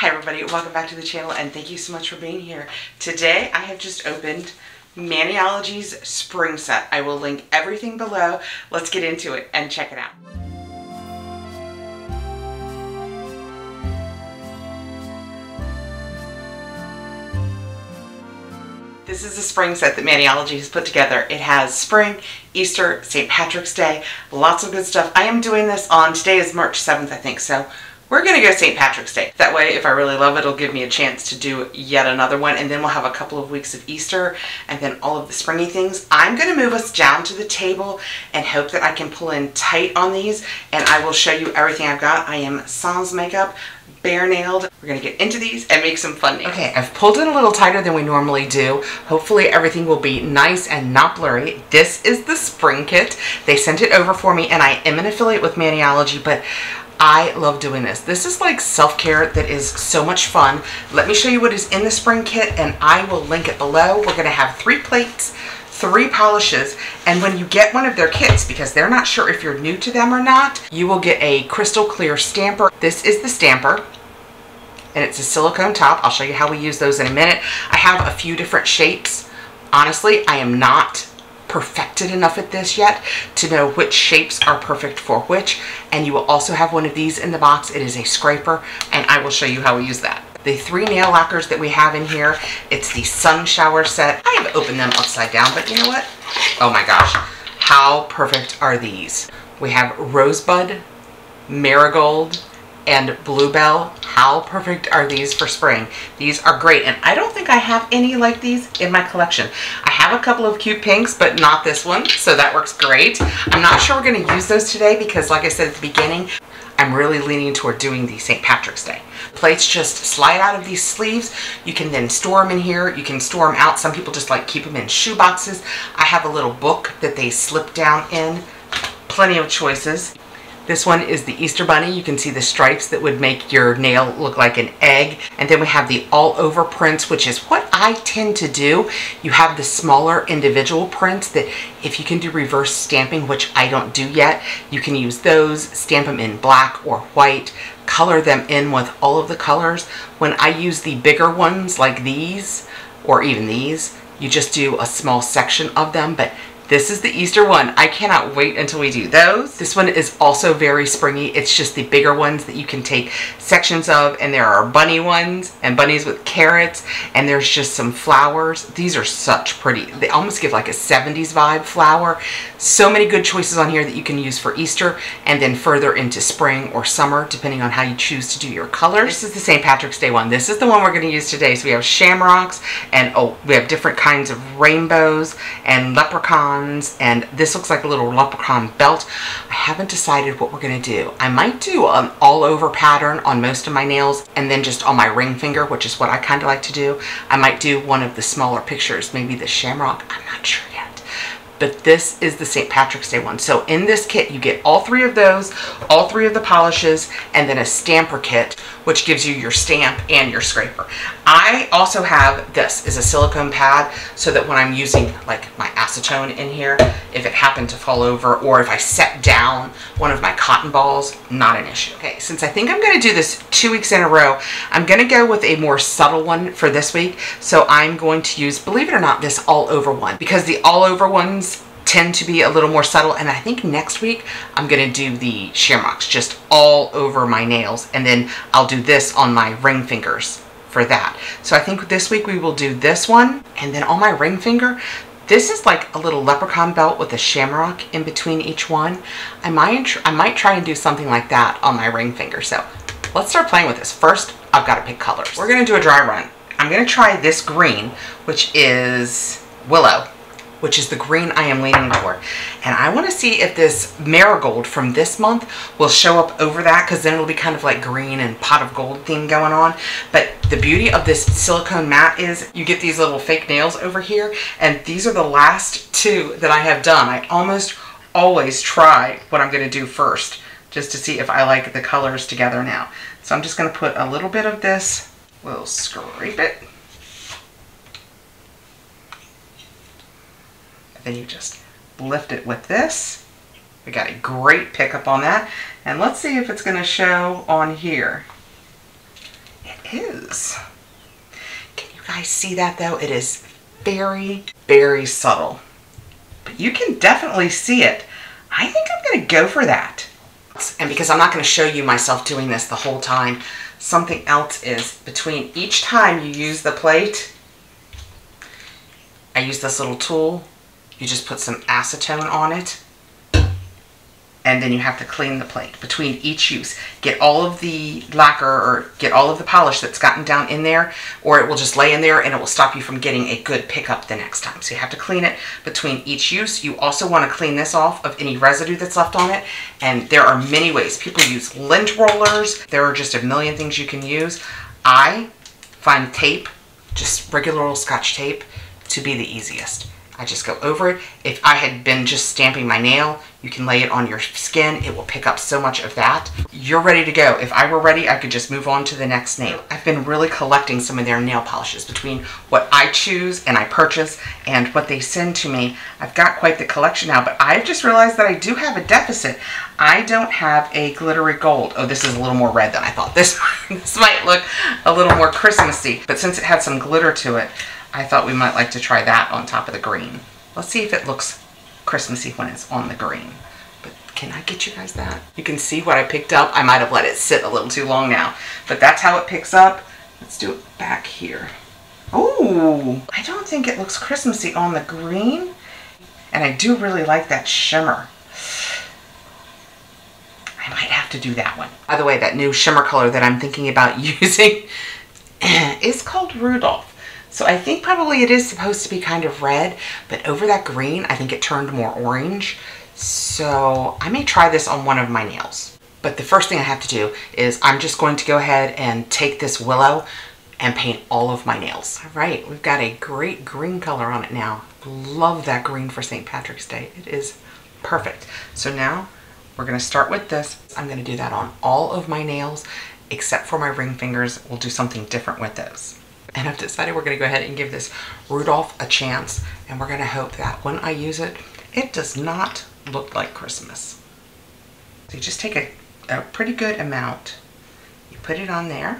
Hi everybody, welcome back to the channel and thank you so much for being here. Today I have just opened Maniology's spring set. I will link everything below. Let's get into it and check it out. This is a spring set that Maniology has put together. It has spring, Easter, St. Patrick's Day, lots of good stuff. I am doing this on, today is March 7th I think, so we're gonna go St. Patrick's Day. Way, if I really love it, it'll give me a chance to do yet another one, and then we'll have a couple of weeks of Easter, and then all of the springy things. I'm gonna move us down to the table and hope that I can pull in tight on these, and I will show you everything I've got. I am sans makeup, bare nailed. We're gonna get into these and make some fun nails. Okay, I've pulled it a little tighter than we normally do. Hopefully everything will be nice and not blurry. This is the spring kit. They sent it over for me and I am an affiliate with Maniology, but I love doing this. This is like self-care that is so much fun. Let me show you what is in the spring kit and I will link it below. We're gonna have three plates, three polishes, and when you get one of their kits, because they're not sure if you're new to them or not, you will get a crystal clear stamper. This is the stamper and it's a silicone top. I'll show you how we use those in a minute. I have a few different shapes. Honestly, I am not perfected enough at this yet to know which shapes are perfect for which. And you will also have one of these in the box. It is a scraper and I will show you how we use that. The three nail lacquers that we have in here, it's the sun shower set. I have opened them upside down, but you know what? Oh my gosh, how perfect are these? We have rosebud, marigold, and bluebell. How perfect are these for spring? These are great. And I don't think I have any like these in my collection. I have a couple of cute pinks, but not this one. So that works great. I'm not sure we're going to use those today because like I said at the beginning, I'm really leaning toward doing the St. Patrick's Day. Plates just slide out of these sleeves. You can then store them in here. You can store them out. Some people just like keep them in shoe boxes. I have a little book that they slip down in. Plenty of choices. This one is the Easter Bunny. You can see the stripes that would make your nail look like an egg. And then we have the all over prints, which is what I tend to do. You have the smaller individual prints that if you can do reverse stamping, which I don't do yet, you can use those, stamp them in black or white, color them in with all of the colors. When I use the bigger ones like these, or even these, you just do a small section of them, but this is the Easter one. I cannot wait until we do those. This one is also very springy. It's just the bigger ones that you can take sections of and there are bunny ones and bunnies with carrots and there's just some flowers. These are such pretty, they almost give like a 70s vibe flower. So many good choices on here that you can use for Easter and then further into spring or summer depending on how you choose to do your colors. This is the St. Patrick's Day one. This is the one we're going to use today. So we have shamrocks and oh, we have different kinds of rainbows and leprechauns and this looks like a little leprechaun belt. I haven't decided what we're going to do. I might do an all over pattern on most of my nails and then just on my ring finger, which is what I kind of like to do. I might do one of the smaller pictures, maybe the shamrock. I'm not sure yet but this is the St. Patrick's Day one. So in this kit, you get all three of those, all three of the polishes, and then a stamper kit, which gives you your stamp and your scraper. I also have this is a silicone pad so that when I'm using like my acetone in here, if it happened to fall over or if I set down one of my cotton balls, not an issue. Okay, since I think I'm gonna do this two weeks in a row, I'm gonna go with a more subtle one for this week. So I'm going to use, believe it or not, this all over one because the all over ones tend to be a little more subtle. And I think next week I'm going to do the shamrocks just all over my nails. And then I'll do this on my ring fingers for that. So I think this week we will do this one. And then on my ring finger, this is like a little leprechaun belt with a shamrock in between each one. I might, I might try and do something like that on my ring finger. So let's start playing with this. First, I've got to pick colors. We're going to do a dry run. I'm going to try this green, which is Willow which is the green I am leaning toward. And I want to see if this marigold from this month will show up over that because then it'll be kind of like green and pot of gold theme going on. But the beauty of this silicone mat is you get these little fake nails over here and these are the last two that I have done. I almost always try what I'm going to do first just to see if I like the colors together now. So I'm just going to put a little bit of this, we'll scrape it Then you just lift it with this. We got a great pickup on that. And let's see if it's going to show on here. It is. Can you guys see that though? It is very, very subtle. But you can definitely see it. I think I'm gonna go for that. And because I'm not gonna show you myself doing this the whole time, something else is between each time you use the plate, I use this little tool. You just put some acetone on it and then you have to clean the plate between each use. Get all of the lacquer or get all of the polish that's gotten down in there or it will just lay in there and it will stop you from getting a good pickup the next time. So you have to clean it between each use. You also want to clean this off of any residue that's left on it and there are many ways. People use lint rollers. There are just a million things you can use. I find tape, just regular old scotch tape, to be the easiest. I just go over it. If I had been just stamping my nail, you can lay it on your skin. It will pick up so much of that. You're ready to go. If I were ready, I could just move on to the next nail. I've been really collecting some of their nail polishes between what I choose and I purchase and what they send to me. I've got quite the collection now, but I've just realized that I do have a deficit. I don't have a glittery gold. Oh, this is a little more red than I thought. This, this might look a little more Christmassy, but since it had some glitter to it, I thought we might like to try that on top of the green. Let's see if it looks Christmassy when it's on the green. But can I get you guys that? You can see what I picked up. I might have let it sit a little too long now. But that's how it picks up. Let's do it back here. Oh, I don't think it looks Christmassy on the green. And I do really like that shimmer. I might have to do that one. By the way, that new shimmer color that I'm thinking about using is called Rudolph. So I think probably it is supposed to be kind of red, but over that green, I think it turned more orange. So I may try this on one of my nails. But the first thing I have to do is I'm just going to go ahead and take this willow and paint all of my nails. All right, we've got a great green color on it now. Love that green for St. Patrick's Day. It is perfect. So now we're gonna start with this. I'm gonna do that on all of my nails, except for my ring fingers. We'll do something different with those and I've decided we're going to go ahead and give this Rudolph a chance and we're going to hope that when I use it, it does not look like Christmas. So you just take a, a pretty good amount, you put it on there,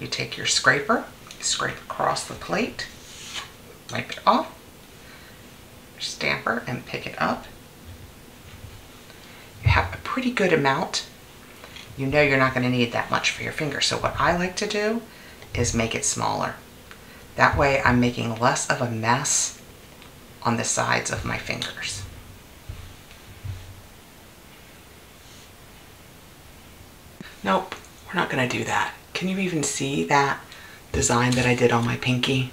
you take your scraper, you scrape across the plate, wipe it off, your stamper and pick it up. You have a pretty good amount. You know you're not going to need that much for your finger. So what I like to do is make it smaller. That way I'm making less of a mess on the sides of my fingers. Nope, we're not gonna do that. Can you even see that design that I did on my pinky?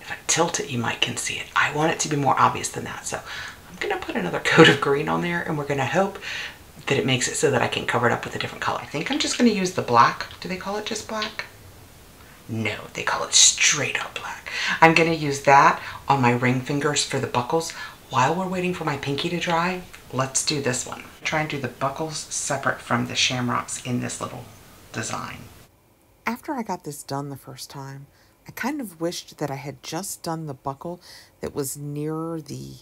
If I tilt it, you might can see it. I want it to be more obvious than that. So I'm gonna put another coat of green on there and we're gonna hope that it makes it so that I can cover it up with a different color. I think I'm just going to use the black. Do they call it just black? No, they call it straight up black. I'm going to use that on my ring fingers for the buckles. While we're waiting for my pinky to dry, let's do this one. Try and do the buckles separate from the shamrocks in this little design. After I got this done the first time, I kind of wished that I had just done the buckle that was nearer the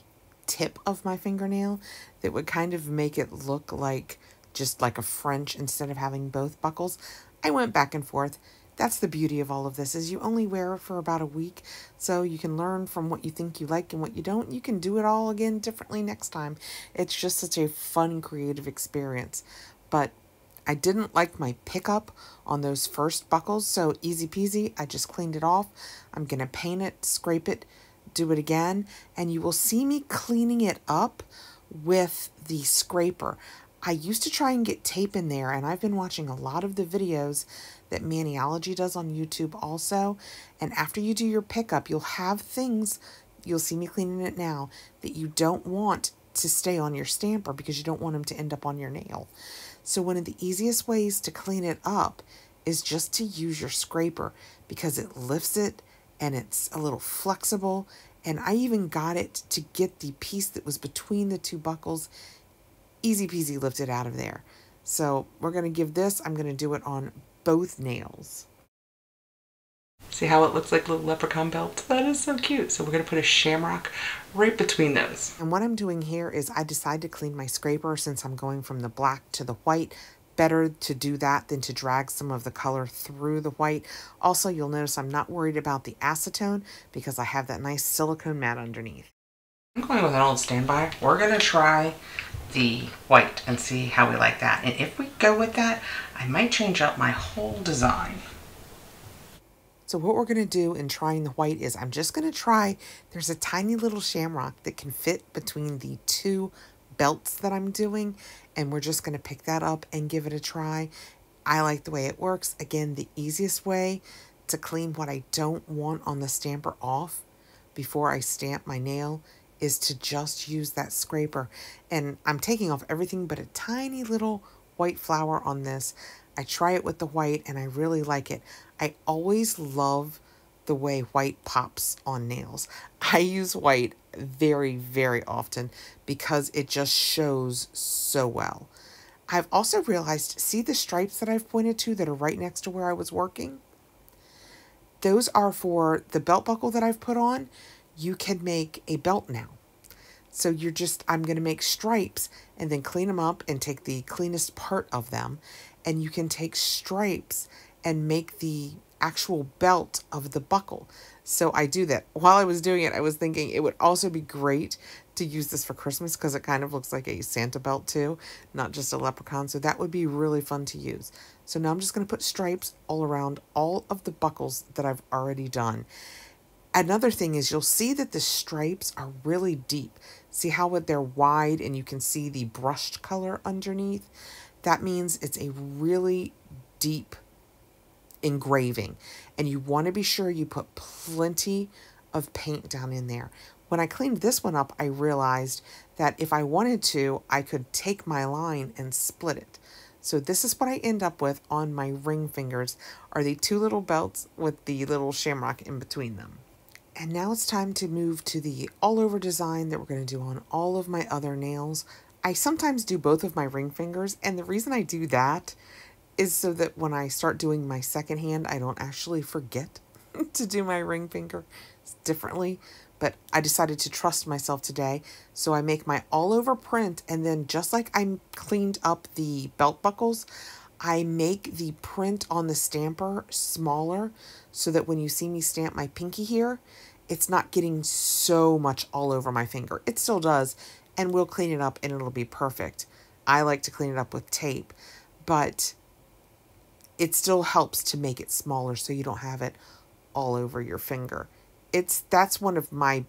tip of my fingernail that would kind of make it look like just like a French instead of having both buckles. I went back and forth. That's the beauty of all of this is you only wear it for about a week so you can learn from what you think you like and what you don't. You can do it all again differently next time. It's just such a fun creative experience. But I didn't like my pickup on those first buckles, so easy peasy. I just cleaned it off. I'm going to paint it, scrape it, do it again, and you will see me cleaning it up with the scraper. I used to try and get tape in there, and I've been watching a lot of the videos that Maniology does on YouTube also. And after you do your pickup, you'll have things, you'll see me cleaning it now, that you don't want to stay on your stamper because you don't want them to end up on your nail. So one of the easiest ways to clean it up is just to use your scraper because it lifts it and it's a little flexible and I even got it to get the piece that was between the two buckles easy peasy lifted out of there. So we're going to give this, I'm going to do it on both nails. See how it looks like little leprechaun belt? That is so cute. So we're going to put a shamrock right between those. And what I'm doing here is I decide to clean my scraper since I'm going from the black to the white better to do that than to drag some of the color through the white. Also, you'll notice I'm not worried about the acetone because I have that nice silicone mat underneath. I'm going with an old standby. We're going to try the white and see how we like that. And if we go with that, I might change up my whole design. So what we're going to do in trying the white is I'm just going to try, there's a tiny little shamrock that can fit between the two belts that I'm doing. And we're just going to pick that up and give it a try. I like the way it works. Again, the easiest way to clean what I don't want on the stamper off before I stamp my nail is to just use that scraper. And I'm taking off everything but a tiny little white flower on this. I try it with the white and I really like it. I always love the way white pops on nails. I use white very, very often because it just shows so well. I've also realized, see the stripes that I've pointed to that are right next to where I was working? Those are for the belt buckle that I've put on. You can make a belt now. So you're just, I'm going to make stripes and then clean them up and take the cleanest part of them. And you can take stripes and make the actual belt of the buckle. So I do that. While I was doing it, I was thinking it would also be great to use this for Christmas because it kind of looks like a Santa belt too, not just a leprechaun. So that would be really fun to use. So now I'm just going to put stripes all around all of the buckles that I've already done. Another thing is you'll see that the stripes are really deep. See how they're wide and you can see the brushed color underneath? That means it's a really deep engraving. And you want to be sure you put plenty of paint down in there. When I cleaned this one up, I realized that if I wanted to, I could take my line and split it. So this is what I end up with on my ring fingers, are the two little belts with the little shamrock in between them. And now it's time to move to the all over design that we're going to do on all of my other nails. I sometimes do both of my ring fingers, and the reason I do that is so that when I start doing my second hand, I don't actually forget to do my ring finger differently. But I decided to trust myself today. So I make my all over print. And then just like I cleaned up the belt buckles, I make the print on the stamper smaller so that when you see me stamp my pinky here, it's not getting so much all over my finger. It still does. And we'll clean it up and it'll be perfect. I like to clean it up with tape. But it still helps to make it smaller so you don't have it all over your finger. It's that's one of my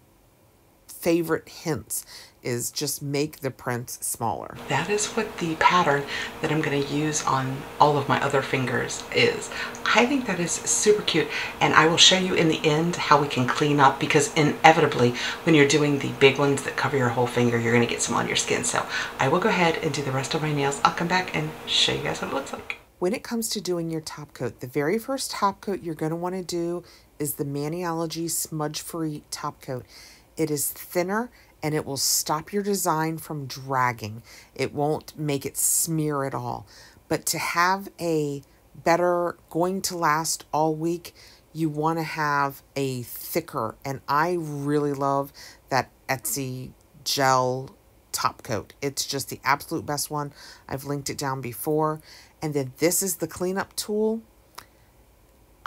favorite hints is just make the prints smaller. That is what the pattern that I'm going to use on all of my other fingers is. I think that is super cute and I will show you in the end how we can clean up because inevitably when you're doing the big ones that cover your whole finger you're going to get some on your skin. So I will go ahead and do the rest of my nails. I'll come back and show you guys what it looks like. When it comes to doing your top coat, the very first top coat you're going to want to do is the Maniology Smudge Free Top Coat. It is thinner and it will stop your design from dragging. It won't make it smear at all. But to have a better, going to last all week, you want to have a thicker. And I really love that Essie gel top coat. It's just the absolute best one. I've linked it down before. And then this is the cleanup tool.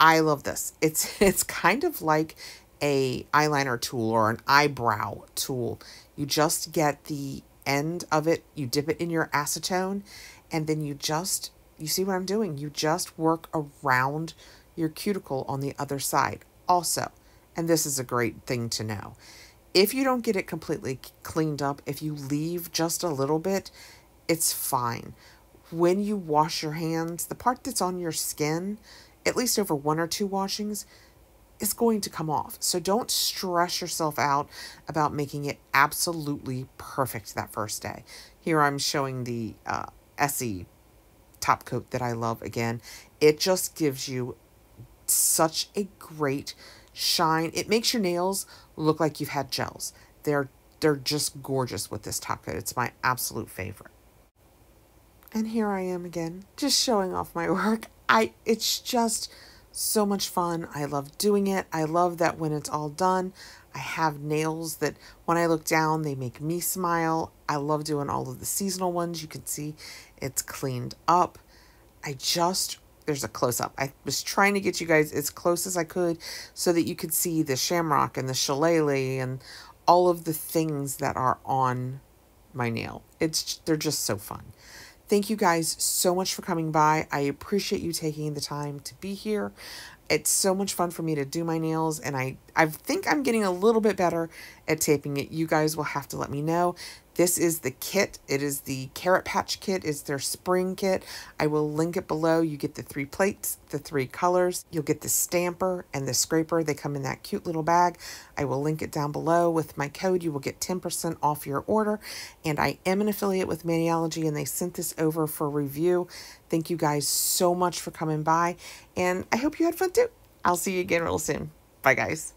I love this. It's it's kind of like a eyeliner tool or an eyebrow tool. You just get the end of it, you dip it in your acetone, and then you just, you see what I'm doing? You just work around your cuticle on the other side. Also, and this is a great thing to know, if you don't get it completely cleaned up, if you leave just a little bit, it's fine when you wash your hands, the part that's on your skin, at least over one or two washings, is going to come off. So don't stress yourself out about making it absolutely perfect that first day. Here I'm showing the uh, Essie top coat that I love again. It just gives you such a great shine. It makes your nails look like you've had gels. They're they're just gorgeous with this top coat. It's my absolute favorite. And here I am again, just showing off my work. I it's just so much fun. I love doing it. I love that when it's all done, I have nails that when I look down, they make me smile. I love doing all of the seasonal ones. You can see it's cleaned up. I just there's a close up. I was trying to get you guys as close as I could so that you could see the shamrock and the shillelagh and all of the things that are on my nail. It's they're just so fun. Thank you guys so much for coming by. I appreciate you taking the time to be here. It's so much fun for me to do my nails and I I think I'm getting a little bit better at taping it. You guys will have to let me know. This is the kit. It is the Carrot Patch kit. It's their spring kit. I will link it below. You get the three plates, the three colors. You'll get the stamper and the scraper. They come in that cute little bag. I will link it down below. With my code, you will get 10% off your order. And I am an affiliate with Maniology, and they sent this over for review. Thank you guys so much for coming by, and I hope you had fun too. I'll see you again real soon. Bye, guys.